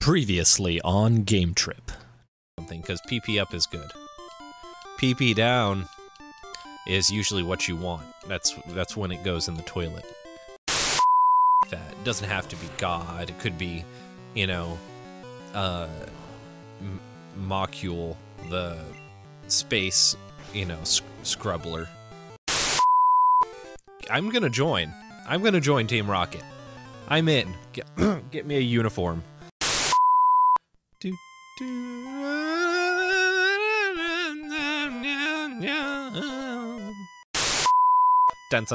Previously on Game Trip. something because PP up is good. PP down is usually what you want. That's that's when it goes in the toilet. That doesn't have to be God. It could be, you know, uh, M- Mocule, the space, you know, sc- scrubbler. I'm gonna join. I'm gonna join Team Rocket. I'm in. Get, get me a uniform. Dancing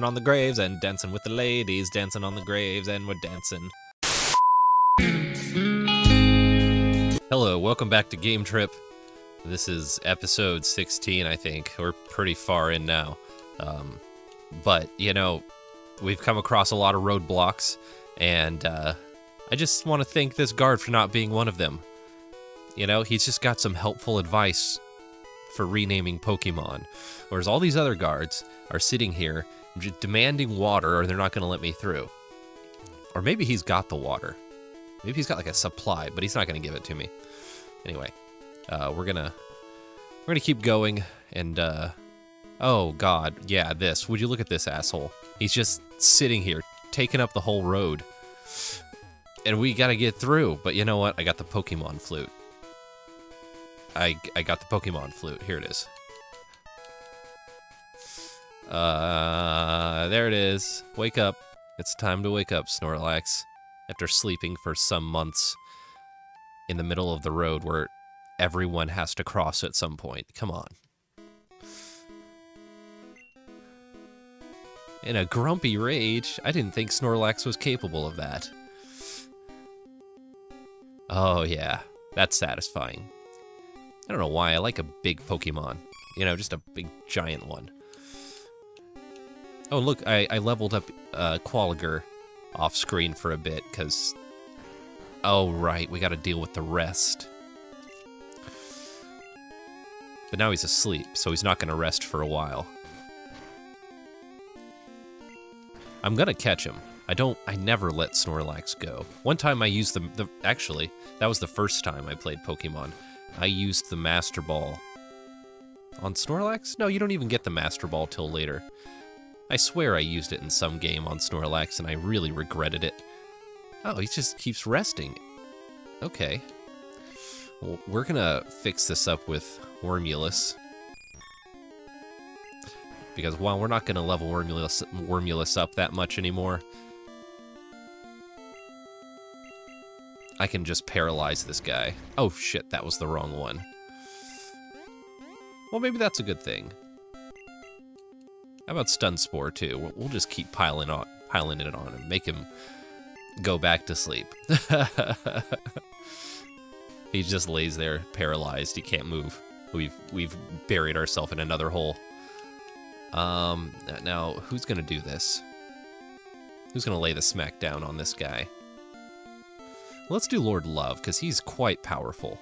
on the graves and dancing with the ladies, dancing on the graves and we're dancing. Hello, welcome back to Game Trip. This is episode 16, I think. We're pretty far in now. Um, but, you know, we've come across a lot of roadblocks, and uh, I just want to thank this guard for not being one of them. You know, he's just got some helpful advice for renaming Pokemon. Whereas all these other guards are sitting here demanding water or they're not going to let me through. Or maybe he's got the water. Maybe he's got like a supply, but he's not going to give it to me. Anyway, uh, we're going to we're going to keep going and uh oh god, yeah, this. Would you look at this asshole? He's just sitting here taking up the whole road. And we got to get through, but you know what? I got the Pokemon flute. I, I got the Pokemon flute. Here it is. Uh, there it is. Wake up. It's time to wake up, Snorlax. After sleeping for some months in the middle of the road where everyone has to cross at some point. Come on. In a grumpy rage, I didn't think Snorlax was capable of that. Oh, yeah. That's satisfying. I don't know why. I like a big Pokemon. You know, just a big giant one. Oh, look, I, I leveled up uh, Qualiger off screen for a bit because. Oh, right, we got to deal with the rest. But now he's asleep, so he's not to rest for a while. I'm to catch him. I don't. I never let Snorlax go. One time I used the, the. Actually, that was the first time I played Pokemon. I used the Master Ball. On Snorlax? No, you don't even get the Master Ball till later. I swear I used it in some game on Snorlax and I really regretted it. Oh, he just keeps resting. Okay. Well, we're gonna fix this up with Wormulus. Because while we're not gonna level Wormulus, Wormulus up that much anymore, I can just paralyze this guy. Oh shit, that was the wrong one. Well, maybe that's a good thing. How about Stun Spore too? We'll, just keep piling on, piling it on him, make him go back to sleep. he just lays there, paralyzed. He can't move. We've we've buried ourselves in another hole. Um, now who's gonna do this? Who's gonna lay the smack down on this guy? Let's do Lord Love, because he's quite powerful.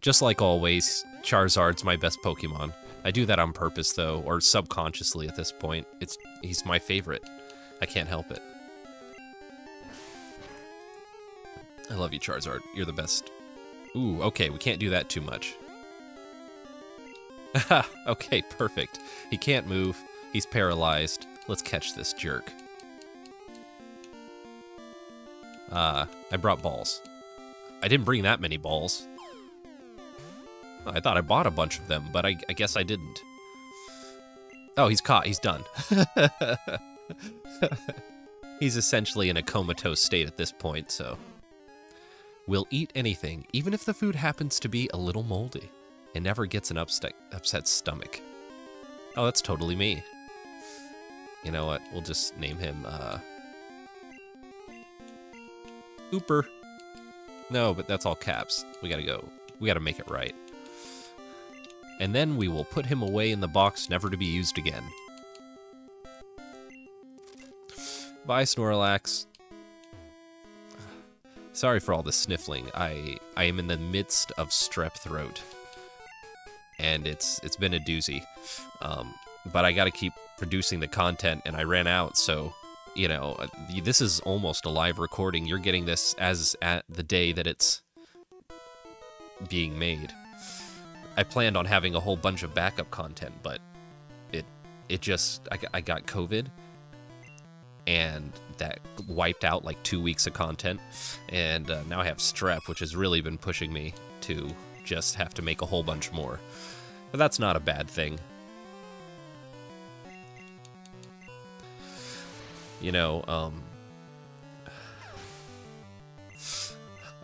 Just like always, Charizard's my best Pokemon. I do that on purpose, though, or subconsciously at this point. It's He's my favorite. I can't help it. I love you, Charizard. You're the best. Ooh, okay, we can't do that too much. okay, perfect. He can't move. He's paralyzed. Let's catch this jerk. Uh, I brought balls. I didn't bring that many balls. I thought I bought a bunch of them, but I, I guess I didn't. Oh, he's caught. He's done. he's essentially in a comatose state at this point, so. We'll eat anything, even if the food happens to be a little moldy. It never gets an upset, upset stomach. Oh, that's totally me. You know what? We'll just name him, uh, Ooper. No, but that's all caps. We gotta go. We gotta make it right. And then we will put him away in the box, never to be used again. Bye, Snorlax. Sorry for all the sniffling. I I am in the midst of strep throat, and it's it's been a doozy. Um, but I got to keep producing the content, and I ran out, so you know, uh, this is almost a live recording. You're getting this as at the day that it's being made. I planned on having a whole bunch of backup content, but it it just I, I got COVID and that wiped out like two weeks of content and uh, now I have strep, which has really been pushing me to just have to make a whole bunch more. But that's not a bad thing. You know, um,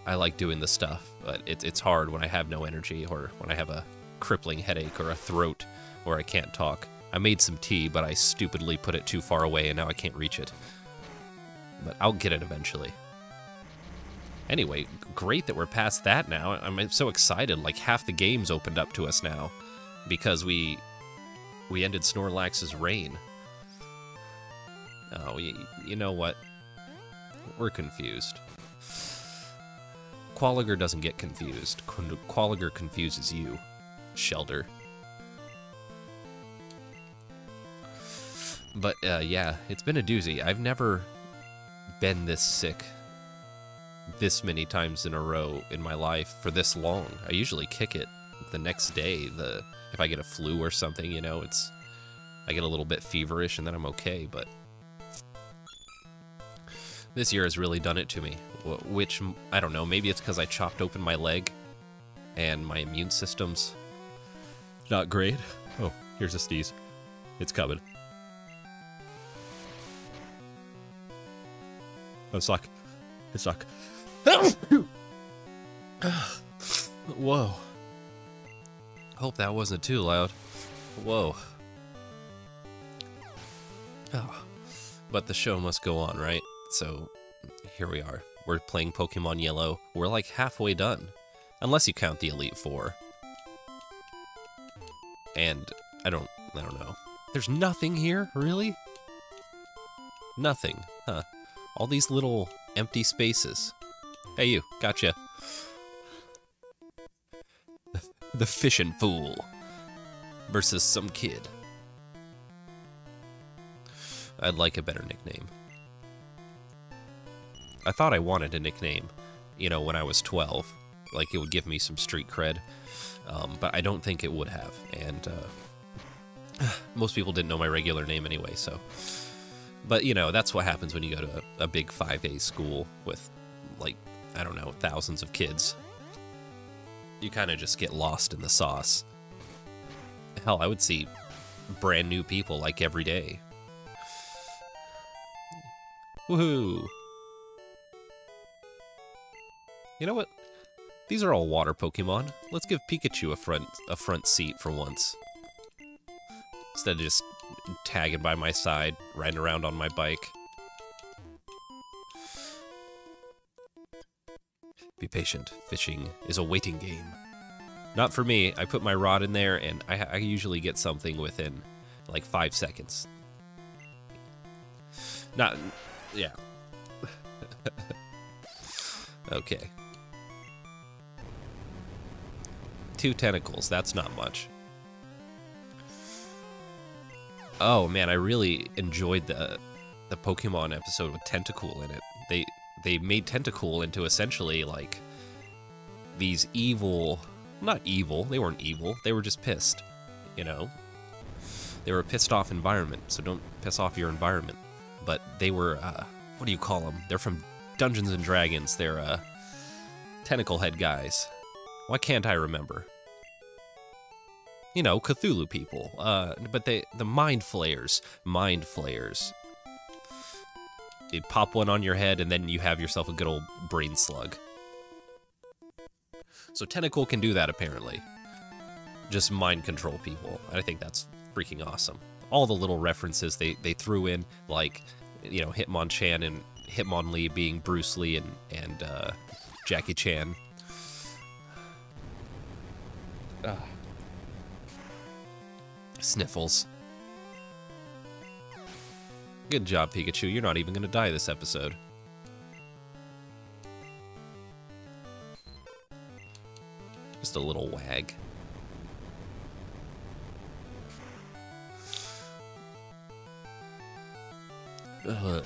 I like doing the stuff, but it's it's hard when I have no energy or when I have a crippling headache or a throat or I can't talk. I made some tea, but I stupidly put it too far away and now I can't reach it. But I'll get it eventually. Anyway, great that we're past that now. I'm so excited. Like half the game's opened up to us now because we we ended Snorlax's reign. Oh, you, you know what? We're confused. Qualiger doesn't get confused. Qualiger confuses you, Shellder. But uh, yeah, it's been a doozy. I've never been this sick this many times in a row in my life for this long. I usually kick it the next day. The if I get a flu or something, you know, it's I get a little bit feverish and then I'm okay. But this year has really done it to me. Which I don't know. Maybe it's because I chopped open my leg, and my immune system's not great. Oh, here's a sneeze. It's coming. Oh, like, it's like. Whoa. Hope that wasn't too loud. Whoa. Oh. But the show must go on, right? So, here we are. We're playing Pokemon Yellow. We're like halfway done. Unless you count the Elite Four. And, I don't, I don't know. There's nothing here, really? Nothing, huh? All these little empty spaces. Hey you, gotcha. the fishing fool versus some kid. I'd like a better nickname. I thought I wanted a nickname, you know, when I was 12. Like, it would give me some street cred. Um, but I don't think it would have. And uh, most people didn't know my regular name anyway, so but, you know, that's what happens when you go to a, a big 5A school with, like, I don't know, thousands of kids. You kind of just get lost in the sauce. Hell, I would see brand new people like every day. Woohoo! You know what? These are all water Pokemon. Let's give Pikachu a front a front seat for once. Instead of just tagging by my side, riding around on my bike. Be patient. Fishing is a waiting game. Not for me. I put my rod in there, and I, I usually get something within like five seconds. Not, yeah. okay. Two tentacles, that's not much. Oh man, I really enjoyed the the Pokemon episode with Tentacool in it. They they made Tentacool into essentially like these evil, not evil. They weren't evil. They were just pissed. You know, they were a pissed off environment. So don't piss off your environment. But they were uh, what do you call them? They're from Dungeons and Dragons. They're uh, tentacle head guys. Why can't I remember? you know, Cthulhu people. Uh, but they, the mind flayers, mind flayers. You pop one on your head, and then you have yourself a good old brain slug. So Tentacool can do that, apparently. Just mind control people. I think that's freaking awesome. All the little references they, they threw in, like, you know, Hitmonchan and Hitmonlee being Bruce Lee and, and uh, Jackie Chan. Ah. Sniffles. Good job, Pikachu. You're not even going to die this episode. Just a little wag. Ugh.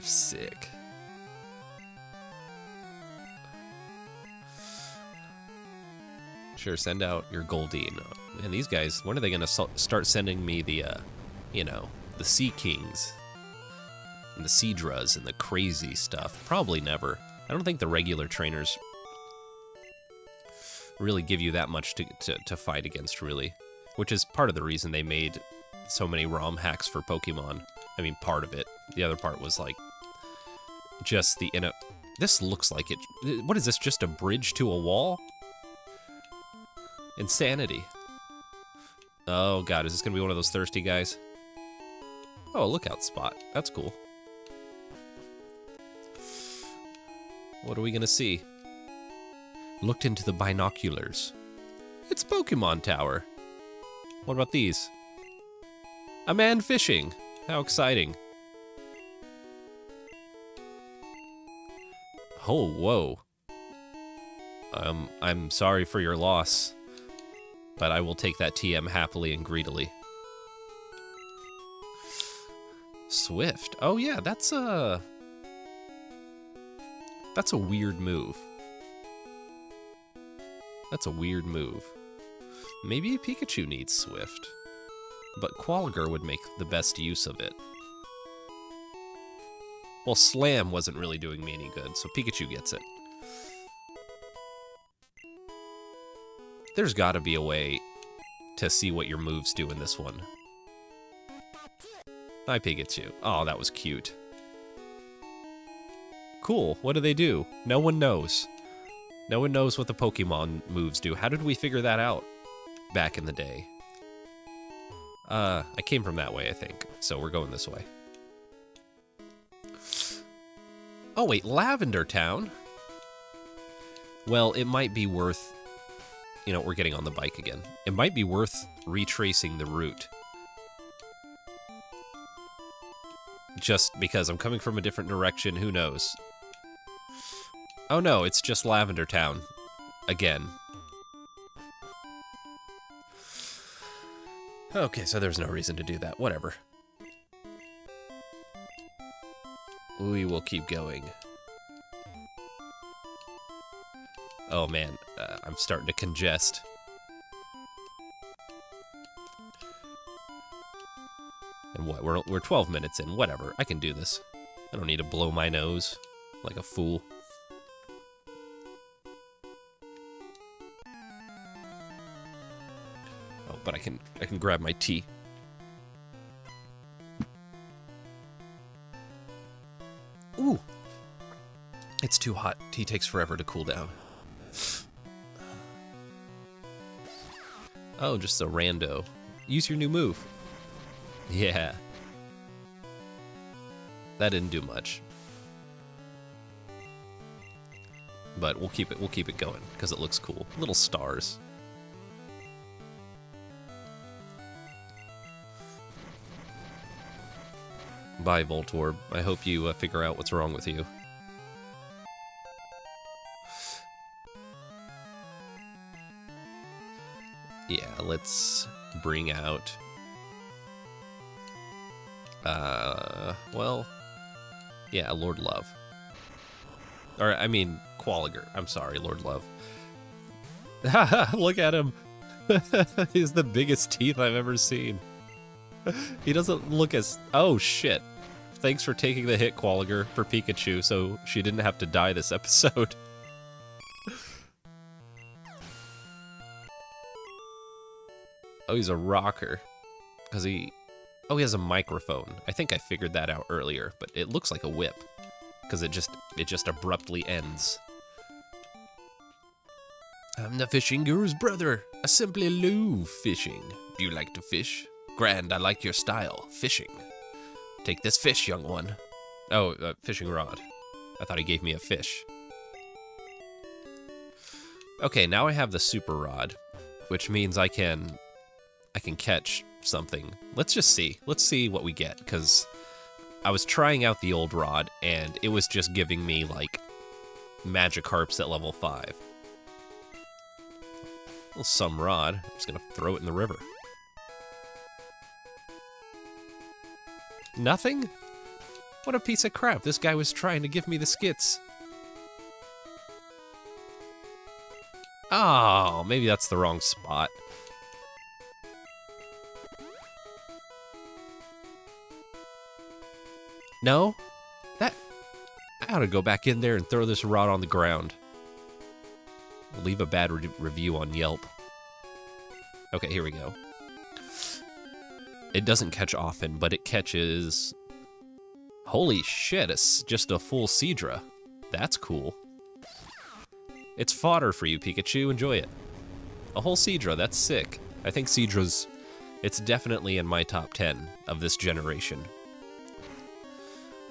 Sick. Sure, send out your Goldeen. And these guys, when are they going to start sending me the, uh, you know, the Seakings? And the Seadras and the crazy stuff? Probably never. I don't think the regular trainers really give you that much to, to, to fight against, really. Which is part of the reason they made so many ROM hacks for Pokemon. I mean, part of it. The other part was like just the in a. This looks like it. What is this? Just a bridge to a wall? Insanity. Oh god, is this gonna be one of those thirsty guys? Oh, a lookout spot. That's cool. What are we gonna see? Looked into the binoculars. It's Pokemon Tower. What about these? A man fishing. How exciting. Oh, whoa. Um, I'm sorry for your loss, but I will take that TM happily and greedily. Swift. Oh yeah, that's a... That's a weird move. That's a weird move. Maybe Pikachu needs Swift but Qualiger would make the best use of it. Well, Slam wasn't really doing me any good, so Pikachu gets it. There's gotta be a way to see what your moves do in this one. Hi, Pikachu. Oh, that was cute. Cool. What do they do? No one knows. No one knows what the Pokemon moves do. How did we figure that out back in the day? Uh, I came from that way, I think. So we're going this way. Oh, wait, Lavender Town? Well, it might be worth... You know, we're getting on the bike again. It might be worth retracing the route. Just because I'm coming from a different direction, who knows? Oh no, it's just Lavender Town. Again. Okay, so there's no reason to do that. Whatever. We will keep going. Oh man, uh, I'm starting to congest. And what, we're, we're 12 minutes in, whatever, I can do this. I don't need to blow my nose like a fool. Oh, but I can I can grab my tea. Ooh. It's too hot. Tea takes forever to cool down. Oh, just a rando. Use your new move. Yeah. That didn't do much. But we'll keep it we'll keep it going because it looks cool. Little stars. Bye, Voltorb. I hope you uh, figure out what's wrong with you. Yeah, let's bring out... Uh, well... Yeah, Lord Love. Or, I mean, Qualiger. I'm sorry, Lord Love. Look at him! He's the biggest teeth I've ever seen. he doesn't look as... Oh, shit thanks for taking the hit, Qualiger, for Pikachu, so she didn't have to die this episode. Oh, he's a rocker. Because he... Oh, he has a microphone. I think I figured that out earlier, but it looks like a whip. Because it just, it just abruptly ends. I'm the fishing guru's brother. I simply love fishing. Do you like to fish? Grand, I like your style. Fishing. Take this fish, young one. Oh, uh, fishing rod. I thought he gave me a fish. Okay, now I have the super rod, which means I can I can catch something. Let's just see. Let's see what we get cuz I was trying out the old rod and it was just giving me like Magikarps at level 5. Well, some rod. I'm just going to throw it in the river. Nothing? What a piece of crap. This guy was trying to give me the skits. Oh, maybe that's the wrong spot. No? That... I ought to go back in there and throw this rod on the ground. Leave a bad re review on Yelp. Okay, here we go. It doesn't catch often, but it catches... Holy shit, it's just a full Seadra. That's cool. It's fodder for you, Pikachu. Enjoy it. A whole Seadra, that's sick. I think Seadra's... It's definitely in my top 10 of this generation.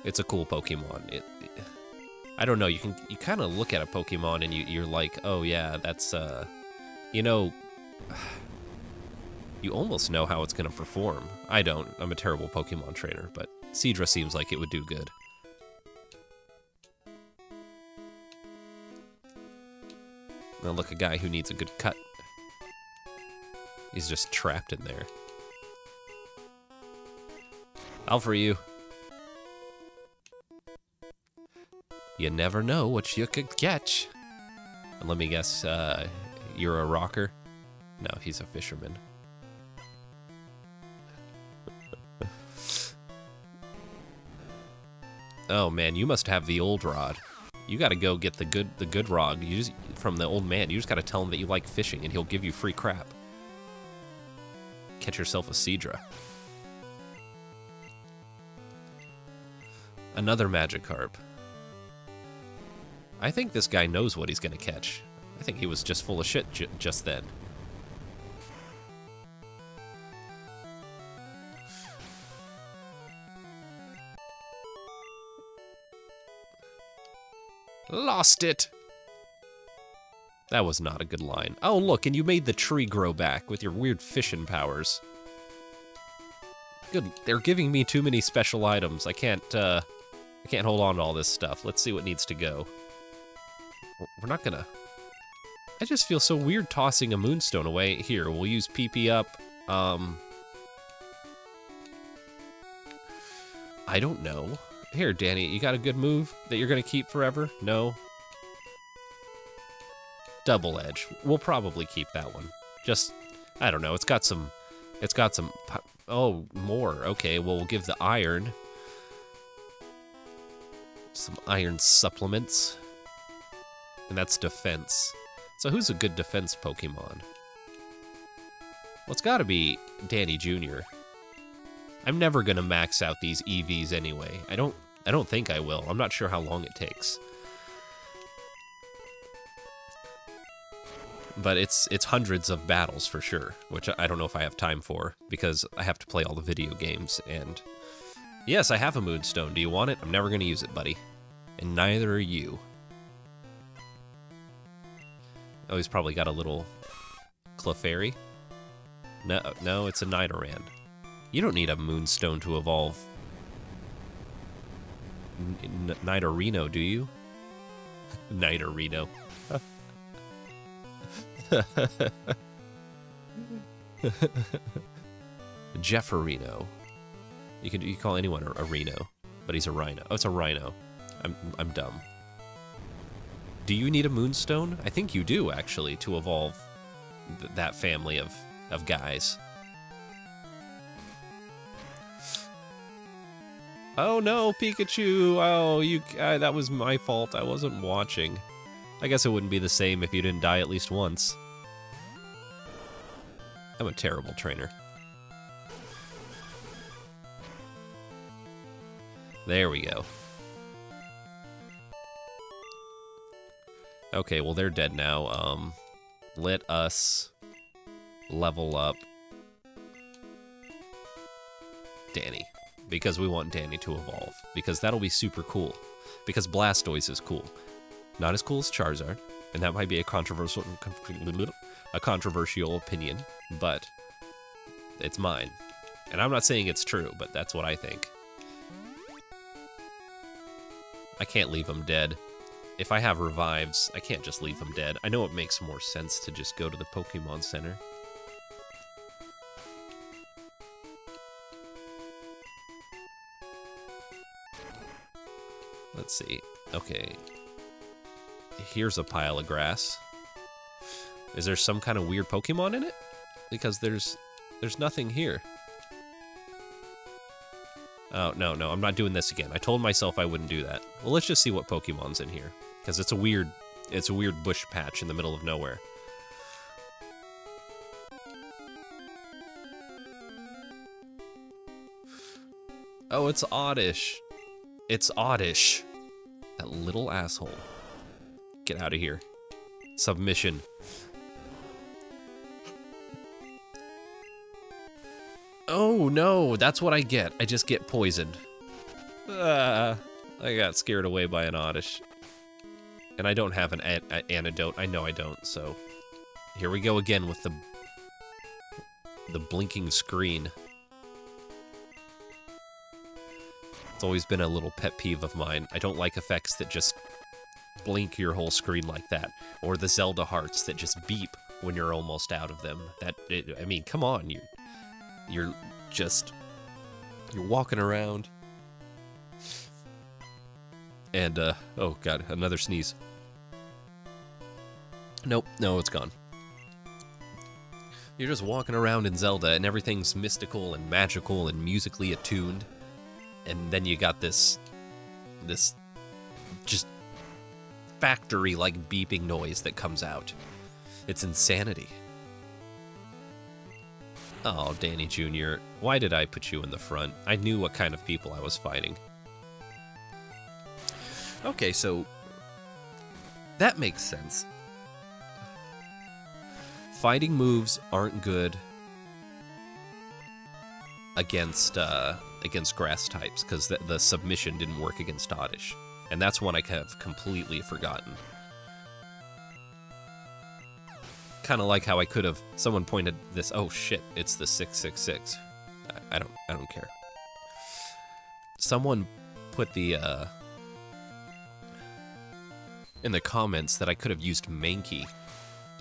It's a cool Pokemon. It, it I don't know, you can you kind of look at a Pokemon and you, you're like, oh yeah, that's, uh, you know, you almost know how it's to perform. I don't. I'm a terrible Pokemon trainer, but Seadra seems like it would do good. Now look, a guy who needs a good cut. He's just trapped in there. I'll for you. You never know what you could catch. And let me guess, uh, you're a rocker? No, he's a fisherman. oh man, you must have the old rod. You got to go get the good the good rod. You just from the old man. You just got to tell him that you like fishing, and he'll give you free crap. Catch yourself a Seadra. Another Magikarp. I think this guy knows what he's going to catch. I think he was just full of shit just then. Lost it! That was not a good line. Oh, look, and you made the tree grow back with your weird fishing powers. Good. They're giving me too many special items. I can't, uh, I can't hold on to all this stuff. Let's see what needs to go. We're not gonna... I just feel so weird tossing a moonstone away. Here, we'll use PP up. Um... I don't know. Here, Danny, you got a good move that you're gonna keep forever? No? Double Edge. We'll probably keep that one. Just, I don't know, it's got some... It's got some... Oh, more. Okay, well, we'll give the iron. Some iron supplements. And that's defense. So who's a good defense Pokemon? Well, it's gotta be Danny Jr. I'm never gonna max out these EVs anyway. I don't I don't think I will. I'm not sure how long it takes. But it's it's hundreds of battles for sure, which I don't know if I have time for because I have to play all the video games and Yes, I have a Moonstone. Do you want it? I'm never to use it, buddy. And neither are you. Oh, he's probably got a little Clefairy. No, no, it's a Nidoran. You don't need a Moonstone to evolve N Nidorino, do you? Nidorino. Jefferino. You can you call anyone a, a Reno, but he's a rhino. Oh, it's a rhino. I'm I'm dumb. Do you need a moonstone? I think you do, actually, to evolve th that family of, of guys. Oh no, Pikachu! Oh, you uh, that was my fault. I wasn't watching. I guess it wouldn't be the same if you didn't die at least once. I'm a terrible trainer. There we go. Okay, well, they're dead now. Um, let us level up Danny. Because we want Danny to evolve. Because that'll be super cool. Because Blastoise is cool. Not as cool as Charizard. And that might be a controversial a controversial opinion, but it's mine. And I'm not saying it's true, but that's what I think. I can't leave him dead if I have revives, I can't just leave them dead. I know it makes more sense to just go to the Pokemon Center. Let's see. Okay. Here's a pile of grass. Is there some kind of weird Pokemon in it? Because there's there's nothing here. Oh, no, no, I'm not doing this again. I told myself I wouldn't do that. Well, let's just see what Pokemon's in here. Because it's a weird it's a weird bush patch in the middle of nowhere. Oh, it's Oddish. It's Oddish. That little asshole. Get out of here. Submission. Oh no, that's what I get. I just get poisoned. Ah, I got scared away by an Oddish. And I don't have an, an antidote. I know I don't, so... Here we go again with the... The blinking screen. It's always been a little pet peeve of mine. I don't like effects that just blink your whole screen like that. Or the Zelda hearts that just beep when you're almost out of them. That, it, I mean, come on, you... You're just... You're walking around. And, uh, oh god, another sneeze. Nope, no, it's gone. You're just walking around in Zelda and everything's mystical and magical and musically attuned. And then you got this, this just factory like beeping noise that comes out. It's insanity. Oh, Danny Jr., why did I put you in the front? I knew what kind of people I was fighting. Okay, so that makes sense. Fighting moves aren't good against uh, against grass types because the, the submission didn't work against Oddish, and that's one I have completely forgotten. Kind of like how I could have. Someone pointed this. Oh shit! It's the six six six. I don't. I don't care. Someone put the uh, in the comments that I could have used Mankey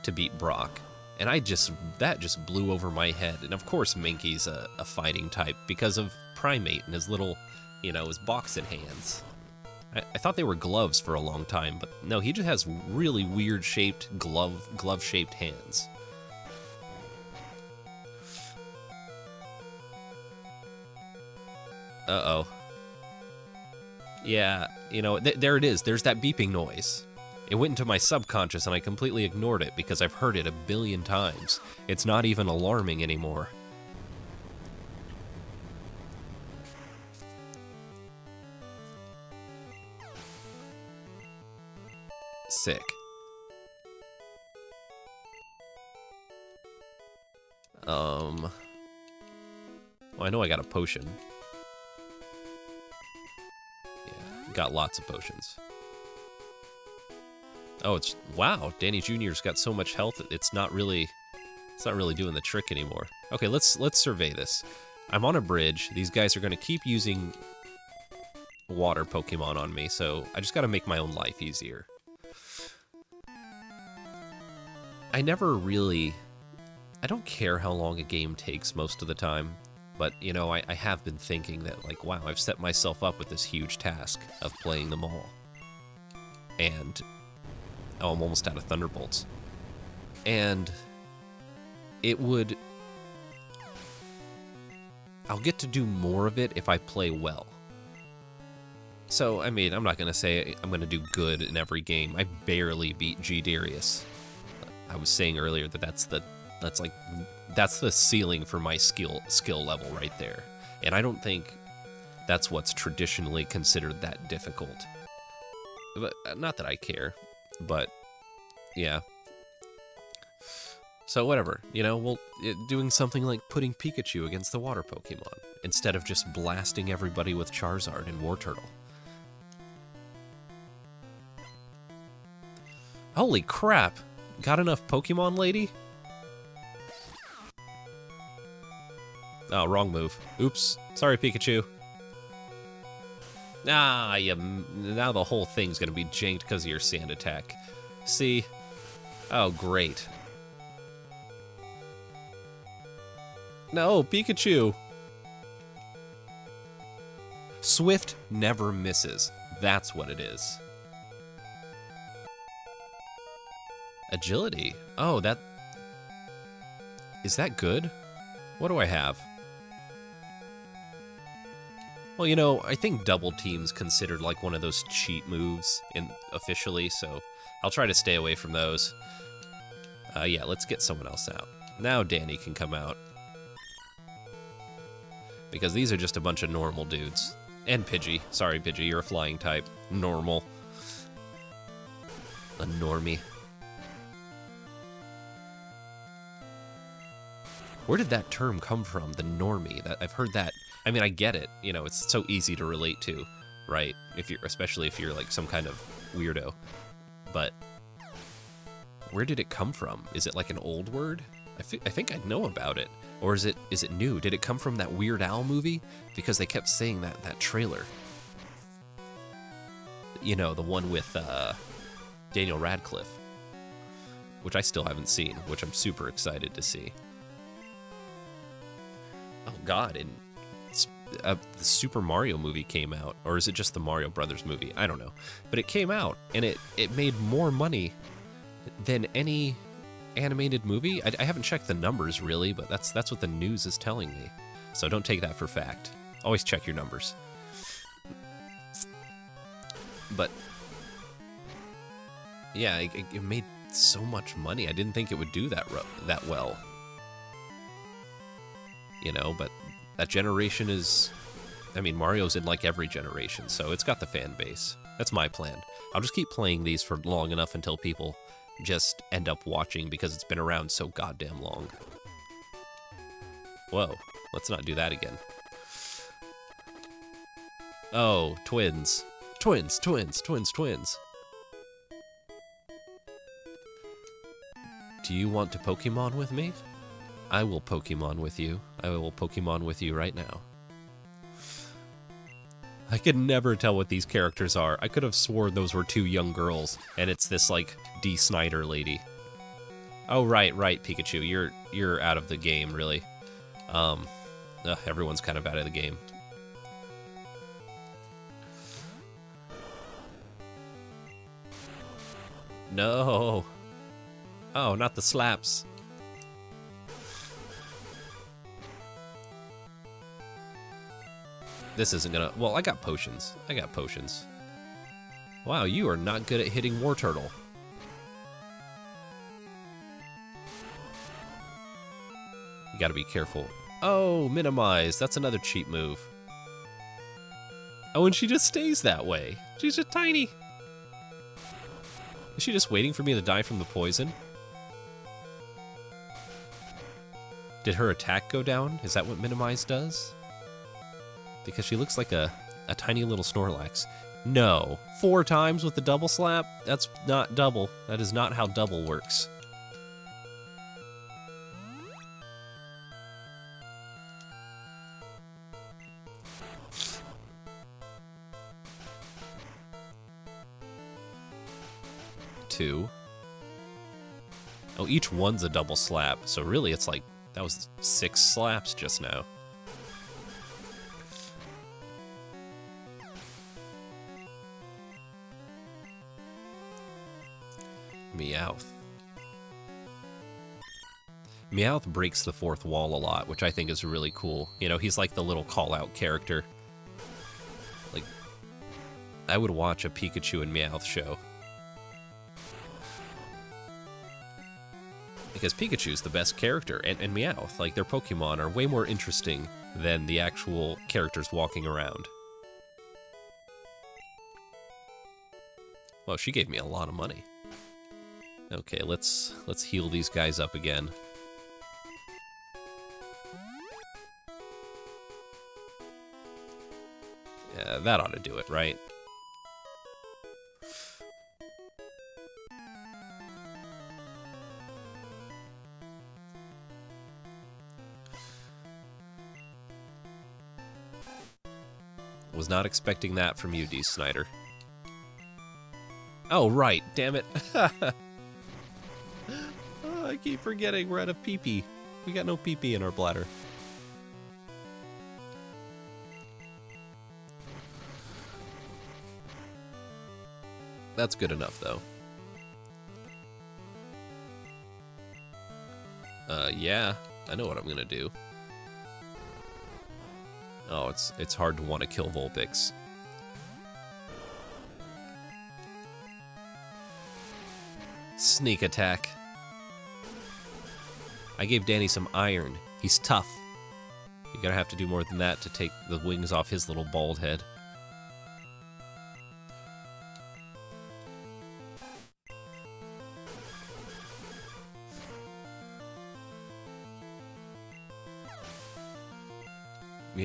to beat Brock. And I just, that just blew over my head. And of course Mankey's a, a fighting type because of Primeape and his little, you know, his boxing hands. I, I, thought they were gloves for a long time, but no, he just has really weird shaped glove, glove shaped hands. Uh-oh. Yeah, you know, th there it is. There's that beeping noise. It went into my subconscious and I completely ignored it because I've heard it a billion times. It's not even alarming anymore. Sick. Um... Well, I know I got a potion. Yeah, got lots of potions. Oh, it's wow. Danny Jr.'s got so much health. It's not really, it's not really doing the trick anymore. Okay, let's let's survey this. I'm on a bridge. These guys are going to keep using water Pokemon on me, so I just got to make my own life easier. I never really, I don't care how long a game takes most of the time, but you know, I, I have been thinking that like, wow, I've set myself up with this huge task of playing them all. And Oh, I'm almost out of Thunderbolts. And it would... I'll get to do more of it if I play well. So, I mean, I'm not going to say I'm going to do good in every game. I barely beat G-Darius. I was saying earlier that that's the that's like that's the ceiling for my skill skill level right there. And I don't think that's what's traditionally considered that difficult. But uh, not that I care. But yeah. So whatever, you know, well, doing something like putting Pikachu against the water Pokemon instead of just blasting everybody with Charizard and Wartortle. Holy crap! Got enough Pokemon, lady? Oh, wrong move. Oops. Sorry, Pikachu. Ah, you, now the whole thing's gonna be janked because of your sand attack. See? Oh, great. No, Pikachu! Swift never misses. that's what it is. Agility. Oh, that... Is that good? What do I have? Well, you know, I think double team's considered like one of those cheat moves in officially, so I'll try to stay away from those. Uh, yeah, let's get someone else out. Now Danny can come out. Because these are just a bunch of normal dudes. And Pidgey. Sorry, Pidgey, you're a flying type. Normal. A normie. Where did that term come from, the normie? That I've heard that. I mean, I get it. You know, it's so easy to relate to, right? If you're, especially if you're like some kind of weirdo. But where did it come from? Is it like an old word? I, I think I know about it. Or is it is it new? Did it come from that Weird Al movie? Because they kept saying that that trailer. You know, the one with uh, Daniel Radcliffe, which I still haven't seen, which I'm super excited to see. Oh God! And uh, the Super Mario movie came out, or is it just the Mario Brothers movie? I don't know, but it came out and it it made more money than any animated movie. I, I, haven't checked the numbers really, but that's that's what the news is telling me. So don't take that for fact. Always check your numbers. But yeah, it, it made so much money. I didn't think it would do that that well. You know, but that generation is I mean, Mario's in like every generation, so it's got the fan base. That's my plan. I'll just keep playing these for long enough until people just end up watching because it's been around so goddamn long. Whoa, let's not do that again. Oh, twins. Twins, twins, twins, twins. Do you want to Pokemon with me? I will Pokemon with you. I will Pokemon with you right now. I could never tell what these characters are. I could have sworn those were two young girls, and it's this, like, Dee Snider lady. Oh, right, right, Pikachu. You're you're out of the game, really. Um, ugh, everyone's kind of out of the game. No. Oh, not the slaps. This isn't gonna... Well, I got potions. I got potions. Wow, you are not good at hitting Wartortle. You gotta be careful. Oh, minimize. That's another cheap move. Oh, and she just stays that way. She's just tiny. Is she just waiting for me to die from the poison? Did her attack go down? Is that what minimize does? Because she looks like a, a tiny little Snorlax. No. Four times with the double slap? That's not double. That is not how double works. Two. Oh, each one's a double slap, so really it's like, that was six slaps just now. Meowth breaks the fourth wall a lot, which I think is really cool. You know, he's like the little call-out character. Like, I would watch a Pikachu and Meowth show. Because Pikachu's the best character, and, and Meowth, like, their Pokemon are way more interesting than the actual characters walking around. Well, she gave me a lot of money. Okay, let's let's heal these guys up again. Yeah, that ought to do it, right? Was not expecting that from you, Dee Snider. Oh, right, damn it. Ah, I keep forgetting we're out of pee pee. We got no pee pee in our bladder. That's good enough, though. Uh, yeah, I know what I'm gonna do. Oh, it's it's hard to want to kill Vulpix. Sneak attack. I gave Danny some iron. He's tough. You're gonna have to do more than that to take the wings off his little bald head.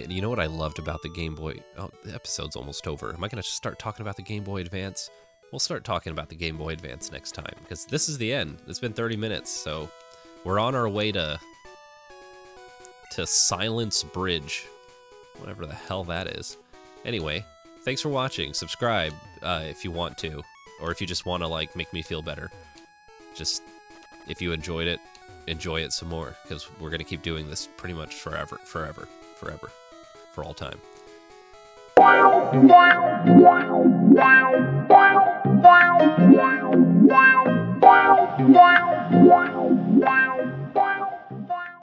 You know what I loved about the Game Boy? Oh, the episode's almost over. Am I going to start talking about the Game Boy Advance? We'll start talking about the Game Boy Advance next time because this is the end. It's been 30 minutes, so we're on our way to to Silence Bridge, whatever the hell that is. Anyway, thanks for watching. Subscribe uh, if you want to, or if you just want to like make me feel better. Just if you enjoyed it, enjoy it some more because we're gonna keep doing this pretty much forever, forever, forever, for all time. Wow.